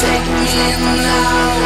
Take me now